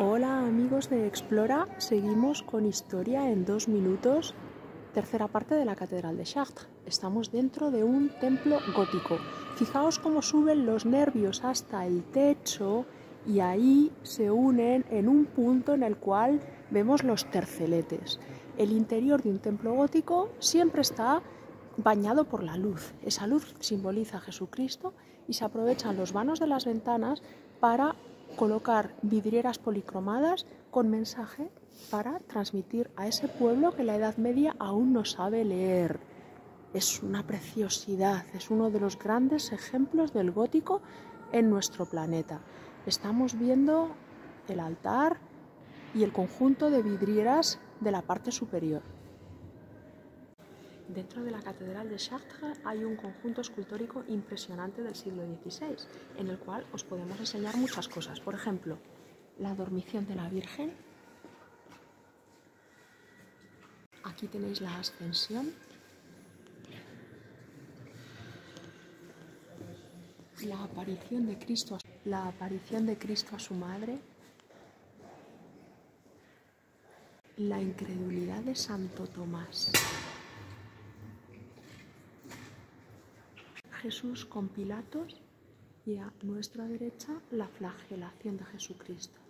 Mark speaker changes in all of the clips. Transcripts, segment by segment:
Speaker 1: Hola amigos de Explora, seguimos con historia en dos minutos, tercera parte de la Catedral de Chartres. Estamos dentro de un templo gótico. Fijaos cómo suben los nervios hasta el techo y ahí se unen en un punto en el cual vemos los terceletes. El interior de un templo gótico siempre está bañado por la luz. Esa luz simboliza a Jesucristo y se aprovechan los vanos de las ventanas para colocar vidrieras policromadas con mensaje para transmitir a ese pueblo que la Edad Media aún no sabe leer. Es una preciosidad, es uno de los grandes ejemplos del gótico en nuestro planeta. Estamos viendo el altar y el conjunto de vidrieras de la parte superior. Dentro de la Catedral de Chartres hay un conjunto escultórico impresionante del siglo XVI, en el cual os podemos enseñar muchas cosas. Por ejemplo, la dormición de la Virgen. Aquí tenéis la ascensión. La aparición de Cristo, la aparición de Cristo a su madre. La incredulidad de Santo Tomás. Jesús con Pilatos y a nuestra derecha la flagelación de Jesucristo.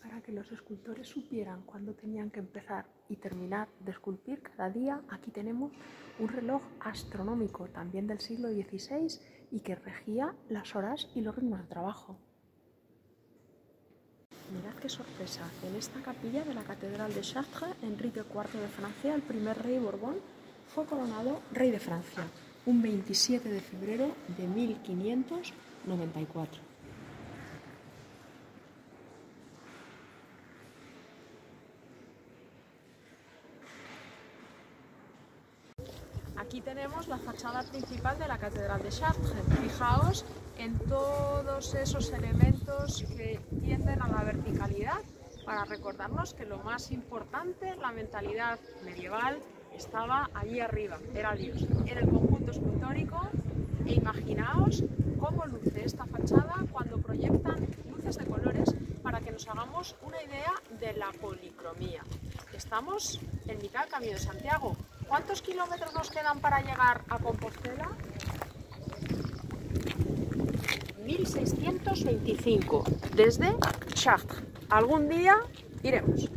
Speaker 1: Para que los escultores supieran cuándo tenían que empezar y terminar de esculpir cada día, aquí tenemos un reloj astronómico también del siglo XVI y que regía las horas y los ritmos de trabajo. Mirad qué sorpresa, en esta capilla de la Catedral de Chartres, Enrique IV de Francia, el primer rey Borbón, fue coronado rey de Francia un 27 de febrero de 1594. Aquí tenemos la fachada principal de la Catedral de Chartres. Fijaos en todos esos elementos que tienden a la verticalidad para recordarnos que lo más importante, la mentalidad medieval, estaba allí arriba, era Dios, en el conjunto escultórico e imaginaos cómo luce esta fachada cuando proyectan luces de colores para que nos hagamos una idea de la policromía. Estamos en mitad del Camino de Santiago. ¿Cuántos kilómetros nos quedan para llegar a Compostela? 1625 desde Chartres. Algún día iremos.